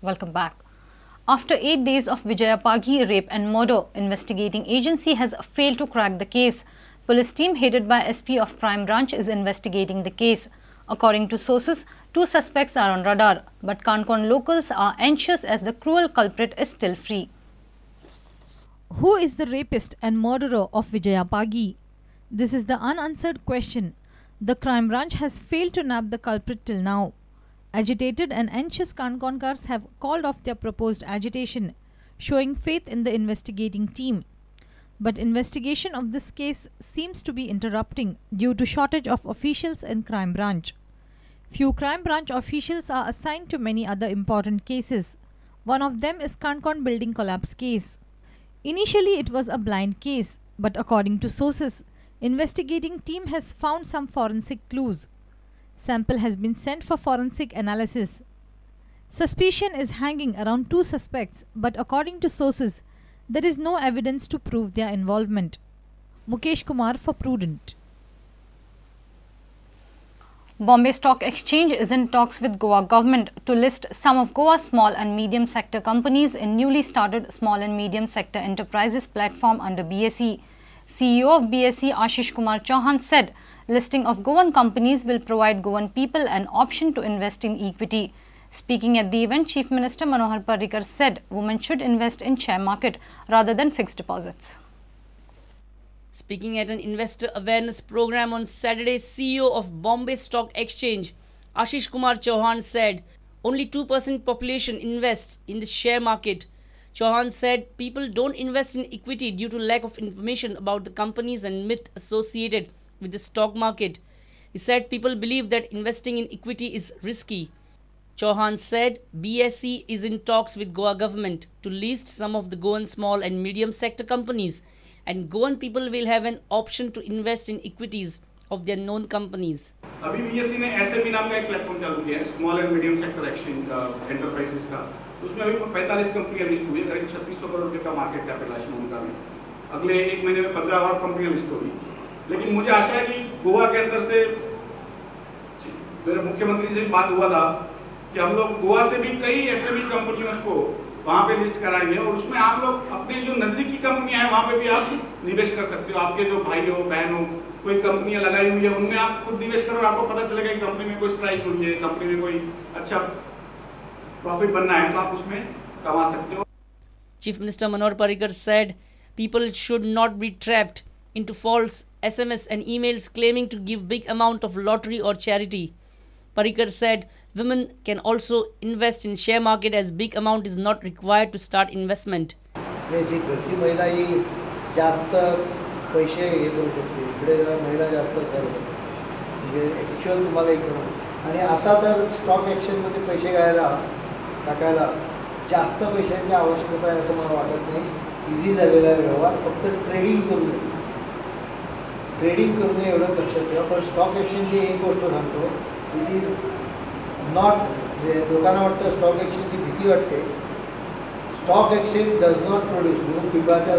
Welcome back. After eight days of Vijaya Pagi rape and murder, investigating agency has failed to crack the case. Police team headed by SP of Crime Branch is investigating the case. According to sources, two suspects are on radar, but Kankon locals are anxious as the cruel culprit is still free. Who is the rapist and murderer of Vijaya Pagi? This is the unanswered question. The crime branch has failed to nab the culprit till now. Agitated and anxious Kankonkars have called off their proposed agitation, showing faith in the investigating team. But investigation of this case seems to be interrupting due to shortage of officials in crime branch. Few crime branch officials are assigned to many other important cases. One of them is Kankon building collapse case. Initially it was a blind case, but according to sources, investigating team has found some forensic clues. Sample has been sent for forensic analysis. Suspicion is hanging around two suspects, but according to sources, there is no evidence to prove their involvement. Mukesh Kumar for Prudent. Bombay Stock Exchange is in talks with Goa government to list some of Goa's small and medium sector companies in newly started small and medium sector enterprises platform under BSE. CEO of BSE Ashish Kumar Chauhan said listing of Goan companies will provide Goan people an option to invest in equity. Speaking at the event, Chief Minister Manohar Parrikar said women should invest in share market rather than fixed deposits. Speaking at an investor awareness program on Saturday, CEO of Bombay Stock Exchange, Ashish Kumar Chauhan said only 2% population invests in the share market. Chauhan said people don't invest in equity due to lack of information about the companies and myth associated with the stock market. He said people believe that investing in equity is risky. Chauhan said BSE is in talks with Goa government to list some of the Goan small and medium sector companies and Goan people will have an option to invest in equities of their known companies. अभी BSC ने SME नाम का एक platform चालू किया है small and medium sector exchange enterprises का। उसमें अभी 45 कंपनियाँ लिस्ट हुई है, करीब 3600 करोड़ रुपए का मार्केट कैपिटलाइजेशन उनका भी। अगले एक महीने में पंद्रह और कंपनियाँ लिस्ट होगी। लेकिन मुझे आशा है कि गोवा के अंदर से मेरे मुख्यमंत्री से भी बात हुआ था कि हम लोग गोवा से भी कई एसएमई कंपनियों को वहाँ पे लिस्ट कराएँगे और उसमें आप लोग अपने जो नज़दीकी कंपनियाँ हैं, वहाँ पे भी आप निवेश कर सकते हो। आपके जो भाई हो, बहन हो कोई कंपनियाँ लगाई हुई है उनमें आप खुद निवेश करो आपको पता चलेगा कि कंपनी में कोई स्ट्राइक हुई है कंपनी में कोई अच्छा प्रॉफिट बनना है तो आप उसमें कमा सकते हो Chief Minister Manor Parrikar said people should not be trapped into false SMS and emails claiming to give big amount of lottery or charity. Parrikar said women can also invest in share market as big amount is not required to start investment. जी घरची महिला ही जास्त पैसे हे करू शकते इकडे जरा महिला जास्त सर्व म्हणजे ॲक्च्युअल तुम्हाला एक आणि आता तर स्टॉक एक्सचेंजमध्ये पैसे घ्यायला टाकायला जास्त पैशांची आवश्यकता आहे असं मला वाटत नाही. इझी झालेला आहे व्यवहार. फक्त ट्रेडिंग करून ट्रेडिंग करून एवढंच एवढं लक्षात ठेवा. पण स्टॉक एक्सचेंजची एक गोष्ट सांगतो. इट इज नॉट म्हणजे लोकांना वाटतं स्टॉक एक्सचेंजची भीती वाटते. Stock exchange does not produce म्हणून पिकाच्या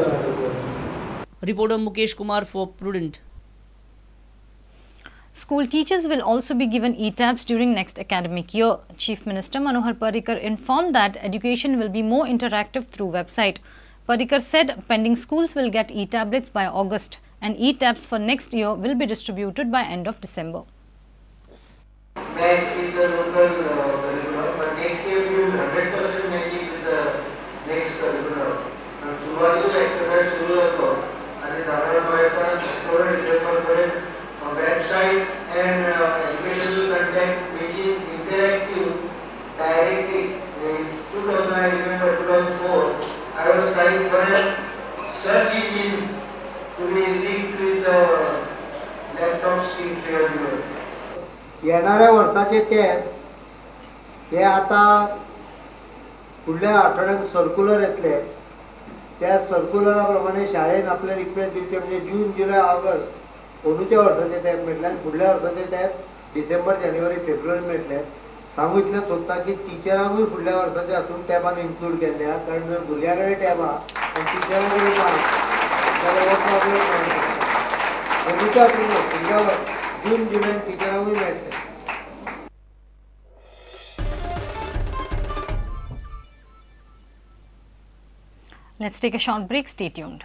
reporter Mukesh Kumar for prudent School teachers will also be given e-tabs during next academic year. Chief Minister Manohar Parrikar informed that education will be more interactive through website. Parrikar said pending schools will get e-tablets by August and e-tabs for next year will be distributed by end of December. येणाऱ्या वर्षाचे tab हे आता फुडल्या आठवड्यात circular येतले. त्या सर्क्युलराप्रमाणे शाळेन आपले request दिली म्हणजे जून जुलय ऑगस्ट अंदूच्या वर्साचे टॅब मेळटले आनी फुडल्या वर्साचे टॅब डिसेंबर जानेवारी फेब्रुवारी मेळटले सांगू इतलें सोदता की टिचरांकूय फुडल्या वर्साच्या हातूंत टॅबान इन्क्लूड केल्ल्या कारण जर भुरग्यां कडेन टॅब आहा आनी टिचरां कडेन Let's take a short break. Stay tuned.